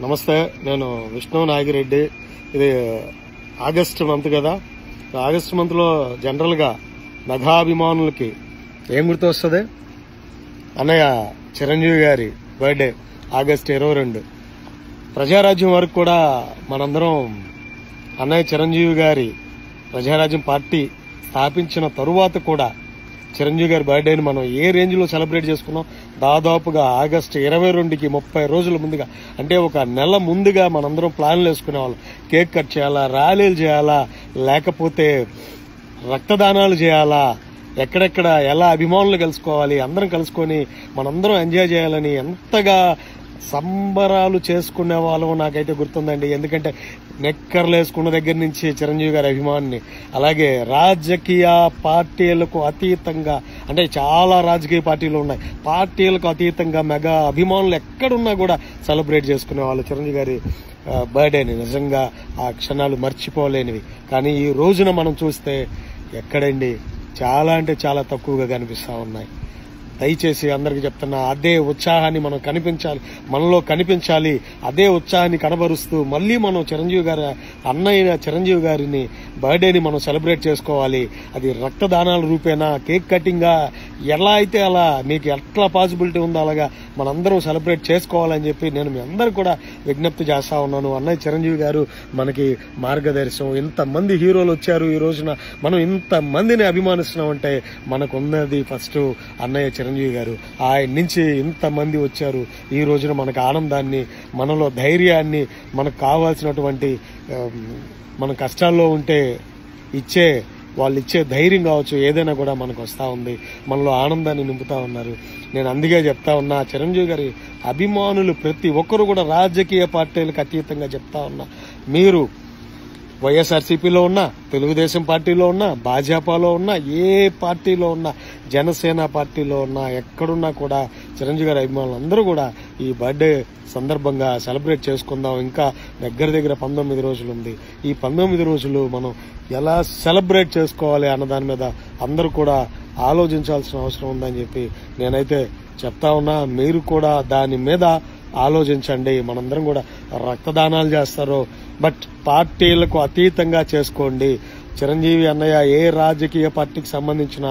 నమస్తే నేను విష్ణు నాగిరెడ్డి. ఇది ఆగస్ట్ మంత్ కదా. ఆగస్ట్ మంత్లో జనరల్గా నగాభిమానులకి ఏం గుర్తొస్తుంది? అన్నయ్య చిరంజీవి గారి బర్త్డే ఆగస్ట్ ఇరవై రెండు. ప్రజారాజ్యం వరకు కూడా మనందరం అన్నయ్య చిరంజీవి గారి ప్రజారాజ్యం పార్టీ స్థాపించిన తరువాత కూడా చిరంజీవి గారి బర్త్డేని మనం ఏ రేంజ్లో సెలబ్రేట్ చేసుకున్నాం? దాదాపుగా ఆగస్టు ఇరవై రెండుకి ముప్పై రోజుల ముందుగా అంటే ఒక నెల ముందుగా మనందరం ప్లాన్లు వేసుకునేవాళ్ళం. కేక్ కట్ చేయాలా ర్యాలీలు చేయాలా లేకపోతే రక్తదానాలు చేయాలా ఎక్కడెక్కడ ఎలా అభిమానులు కలుసుకోవాలి అందరం కలుసుకొని మనందరం ఎంజాయ్ చేయాలని ఎంతగా సంబరాలు చేసుకునే వాళ్ళం నాకైతే గుర్తుందండి. ఎందుకంటే నెక్కర్లు వేసుకున్న దగ్గర నుంచి చిరంజీవి గారి అభిమాని అలాగే రాజకీయ పార్టీలకు అతీతంగా అంటే చాలా రాజకీయ పార్టీలు ఉన్నాయి. పార్టీలకు అతీతంగా మెగా అభిమానులు ఎక్కడున్నా కూడా సెలబ్రేట్ చేసుకునే వాళ్ళు చిరంజీవి గారి బర్త్డేని నిజంగా ఆ క్షణాలు మర్చిపోలేనివి. కానీ ఈ రోజున మనం చూస్తే ఎక్కడండి? చాలా అంటే చాలా తక్కువగా కనిపిస్తా ఉన్నాయి. దయచేసి అందరికి చెప్తున్నా అదే ఉత్సాహాన్ని మనం కనిపించాలి మనలో కనిపించాలి. అదే ఉత్సాహాన్ని కనబరుస్తూ మళ్ళీ మనం చిరంజీవి గారి అన్నయ్య చిరంజీవి గారిని బర్త్డేని మనం సెలబ్రేట్ చేసుకోవాలి. అది రక్తదానాల రూపేనా? కేక్ కటింగ్గా ఎలా అయితే అలా మీకు ఎట్లా పాసిబిలిటీ ఉందో అలాగా మనందరం సెలబ్రేట్ చేసుకోవాలని చెప్పి నేను మీ అందరూ కూడా విజ్ఞప్తి చేస్తా ఉన్నాను. అన్నయ్య చిరంజీవి గారు మనకి మార్గదర్శనం. ఇంతమంది హీరోలు వచ్చారు ఈ రోజున. మనం ఇంతమందిని అభిమానిస్తున్నాం అంటే మనకు ఉన్నది ఫస్ట్ అన్నయ్య చిరంజీవి గారు. ఆయన నుంచి ఇంతమంది వచ్చారు. ఈ రోజున మనకు ఆనందాన్ని మనలో ధైర్యాన్ని మనకు కావాల్సినటువంటి మన కష్టాల్లో ఉంటే ఇచ్చే వాళ్ళు ఇచ్చే ధైర్యం కావచ్చు ఏదైనా కూడా మనకు వస్తూ ఉంది. మనలో ఆనందాన్ని నింపుతా ఉన్నారు. నేను అందుకే చెప్తా ఉన్నా చిరంజీవి గారి అభిమానులు ప్రతి ఒక్కరు కూడా రాజకీయ పార్టీలకు అతీతంగా చెప్తా ఉన్నా. మీరు వైఎస్ఆర్సీపీలో ఉన్నా తెలుగుదేశం పార్టీలో ఉన్నా భాజపాలో ఉన్నా ఏ పార్టీలో ఉన్నా జనసేన పార్టీలో ఉన్నా ఎక్కడున్నా కూడా చిరంజీవి గారి అభిమానులు అందరూ కూడా ఈ బర్త్డే సందర్భంగా సెలబ్రేట్ చేసుకుందాం. ఇంకా దగ్గర దగ్గర పంతొమ్మిది రోజులు ఉంది ఈ పంతొమ్మిది రోజులు మనం ఎలా సెలబ్రేట్ చేసుకోవాలి అన్న దాని మీద అందరూ కూడా ఆలోచించాల్సిన అవసరం ఉందని చెప్పి నేనైతే చెప్తా ఉన్నా. మీరు కూడా దాని మీద ఆలోచించండి. మనందరం కూడా రక్తదానాలు చేస్తారు. బట్ పార్టీలకు అతీతంగా చేసుకోండి. చిరంజీవి అన్నయ్య ఏ రాజకీయ పార్టీకి సంబంధించిన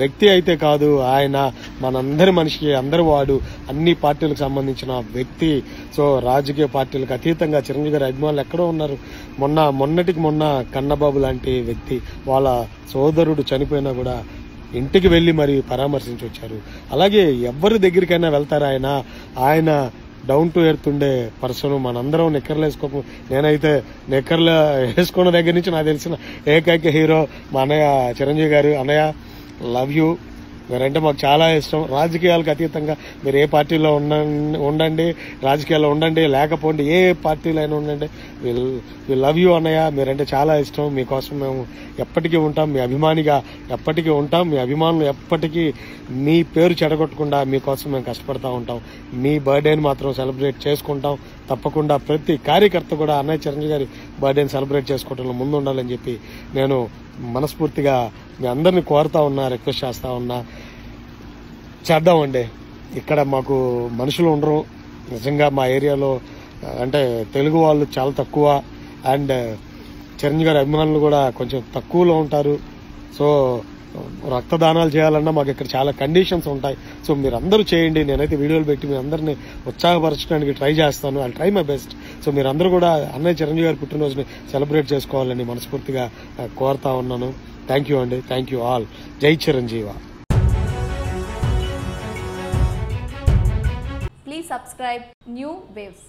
వ్యక్తి అయితే కాదు ఆయన మనందరి మనిషికి అందరి వాడు అన్ని పార్టీలకు సంబంధించిన వ్యక్తి. సో రాజకీయ పార్టీలకు అతీతంగా చిరంజీవి గారి అభిమానులు ఎక్కడో ఉన్నారు. మొన్న మొన్నటికి మొన్న కన్నబాబు లాంటి వ్యక్తి వాళ్ళ సోదరుడు చనిపోయినా కూడా ఇంటికి వెళ్ళి మరి పరామర్శించి వచ్చారు. అలాగే ఎవరి దగ్గరికైనా వెళ్తారు ఆయన? ఆయన డౌన్ టు ఎర్త్ ఉండే పర్సన్ మనందరం నిక్కర్లు వేసుకో నేనైతే నిక్కర్లు వేసుకున్న దగ్గర నుంచి నాకు తెలిసిన ఏకైక హీరో మా అన్నయ్య చిరంజీవి గారు. అన్నయ్య లవ్ యూ. మీరంటే మాకు చాలా ఇష్టం. రాజకీయాలకు అతీతంగా మీరు ఏ పార్టీలో ఉండండి రాజకీయాల్లో ఉండండి లేకపోండి ఏ పార్టీలో అయినా ఉండండి వీ వి లవ్ యూ అన్నయ్య. మీరంటే చాలా ఇష్టం. మీకోసం మేము ఎప్పటికీ ఉంటాం. మీ అభిమానిగా ఎప్పటికీ ఉంటాం. మీ అభిమానులు ఎప్పటికీ మీ పేరు చెడగొట్టకుండా మీకోసం మేము కష్టపడతా ఉంటాం. మీ బర్త్డేని మాత్రం సెలబ్రేట్ చేసుకుంటాం. తప్పకుండా ప్రతి కార్యకర్త కూడా అన్నయ్య చిరంజీవి గారి బర్త్డేని సెలబ్రేట్ చేసుకోవడంలో ముందు ఉండాలని చెప్పి నేను మనస్ఫూర్తిగా మీ అందరిని కోరుతా ఉన్నా రిక్వెస్ట్ చేస్తా ఉన్నా. చేద్దామండి ఇక్కడ మాకు మనుషులు ఉండరు. నిజంగా మా ఏరియాలో అంటే తెలుగు వాళ్ళు చాలా తక్కువ. అండ్ చిరంజీవి గారి అభిమానులు కూడా కొంచెం తక్కువలో ఉంటారు. సో రక్తదానాలు చేయాలన్నా మాకు ఇక్కడ చాలా కండిషన్స్ ఉంటాయి. సో మీరు అందరూ చేయండి. నేనైతే వీడియోలు పెట్టి మీ అందరిని ఉత్సాహపరచడానికి ట్రై చేస్తాను. I try my best so మీరందరూ కూడా అన్నయ్య చిరంజీవి గారి పుట్టినరోజుని సెలబ్రేట్ చేసుకోవాలని మనస్ఫూర్తిగా కోరుతా ఉన్నాను. థ్యాంక్ యూ అండి థ్యాంక్ యూ ఆల్ జై Chiranjeeva. Please subscribe new waves